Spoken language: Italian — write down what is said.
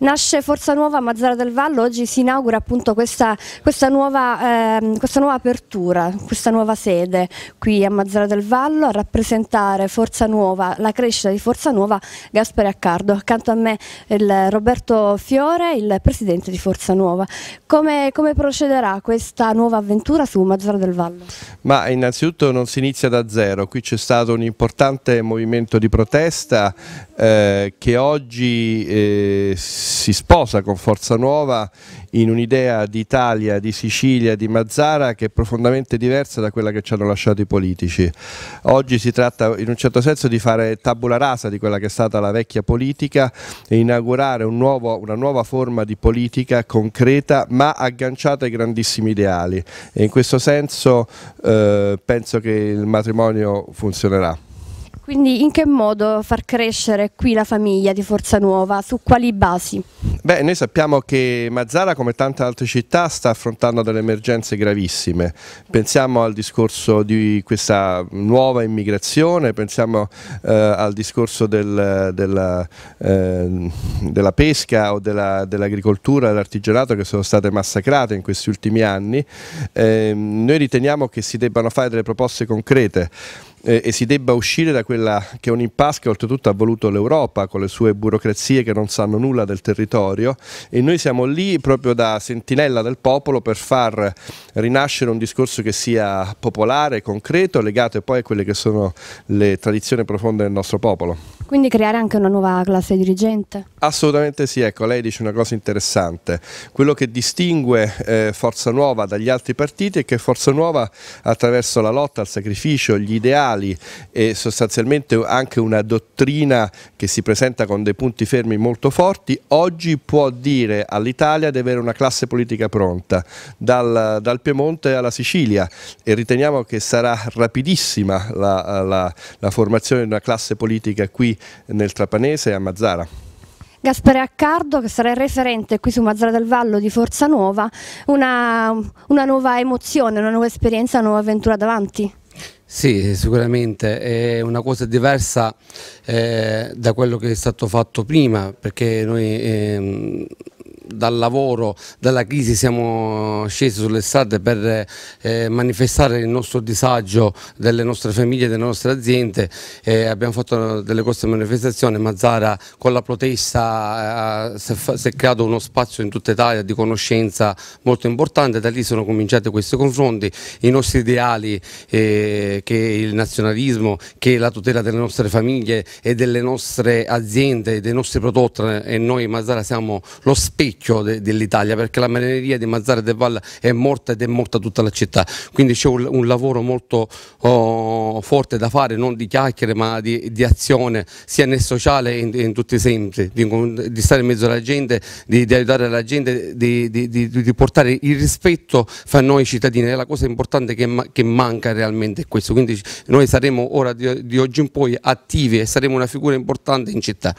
Nasce Forza Nuova Mazzara del Vallo, oggi si inaugura appunto questa, questa, nuova, eh, questa, nuova, apertura, questa nuova sede qui a Mazzara del Vallo a rappresentare Forza Nuova, la crescita di Forza Nuova Gaspare Accardo. Accanto a me il Roberto Fiore, il presidente di Forza Nuova. Come, come procederà questa nuova avventura su Mazzara del Vallo? Ma innanzitutto non si inizia da zero, qui c'è stato un importante movimento di protesta eh, che oggi eh, si sposa con Forza Nuova in un'idea di Italia, di Sicilia, di Mazzara che è profondamente diversa da quella che ci hanno lasciato i politici. Oggi si tratta in un certo senso di fare tabula rasa di quella che è stata la vecchia politica e inaugurare un nuovo, una nuova forma di politica concreta ma agganciata ai grandissimi ideali e in questo senso eh, penso che il matrimonio funzionerà. Quindi in che modo far crescere qui la famiglia di Forza Nuova? Su quali basi? Beh, noi sappiamo che Mazzara, come tante altre città, sta affrontando delle emergenze gravissime. Pensiamo al discorso di questa nuova immigrazione, pensiamo eh, al discorso del, della, eh, della, pesca o dell'agricoltura, dell dell'artigianato che sono state massacrate in questi ultimi anni. Eh, noi riteniamo che si debbano fare delle proposte concrete eh, e si debba uscire da quella che è un impasse che oltretutto ha voluto l'Europa con le sue burocrazie che non sanno nulla del territorio e noi siamo lì proprio da sentinella del popolo per far rinascere un discorso che sia popolare, concreto, legato poi a quelle che sono le tradizioni profonde del nostro popolo. Quindi creare anche una nuova classe dirigente? Assolutamente sì, ecco, lei dice una cosa interessante. Quello che distingue eh, Forza Nuova dagli altri partiti è che Forza Nuova attraverso la lotta al sacrificio, gli ideali e sostanzialmente anche una dottrina che si presenta con dei punti fermi molto forti, oggi può dire all'Italia di avere una classe politica pronta, dal, dal, Piemonte alla Sicilia e riteniamo che sarà rapidissima la, la, la formazione di una classe politica qui nel Trapanese e a Mazzara. Gaspare Accardo che sarà il referente qui su Mazzara del Vallo di Forza Nuova, una, una nuova emozione, una nuova esperienza, una nuova avventura davanti. Sì, sicuramente. È una cosa diversa eh, da quello che è stato fatto prima perché noi eh, dal lavoro, dalla crisi siamo scesi sulle strade per eh, manifestare il nostro disagio delle nostre famiglie, delle nostre aziende, eh, abbiamo fatto delle grosse manifestazioni, Mazzara con la protesta eh, si, è, si, è, creato uno spazio in tutta Italia di conoscenza molto importante, da lì sono cominciati questi confronti, i nostri ideali eh, che il nazionalismo, che la tutela delle nostre famiglie e delle nostre aziende, dei nostri prodotti e noi Mazzara siamo lo specchio spicchio de, dell'Italia perché la marineria di Mazzara del Valle è morta ed è morta tutta la città, quindi c'è un, un, lavoro molto oh, forte da fare, non di chiacchiere ma di, di azione sia nel sociale in, in tutti i sensi, di, di, stare in mezzo alla gente, di, di aiutare la gente, di, portare il rispetto fra noi cittadini, è la cosa importante che, che manca realmente questo, quindi noi saremo ora di, oggi in poi attivi e saremo una figura importante in città.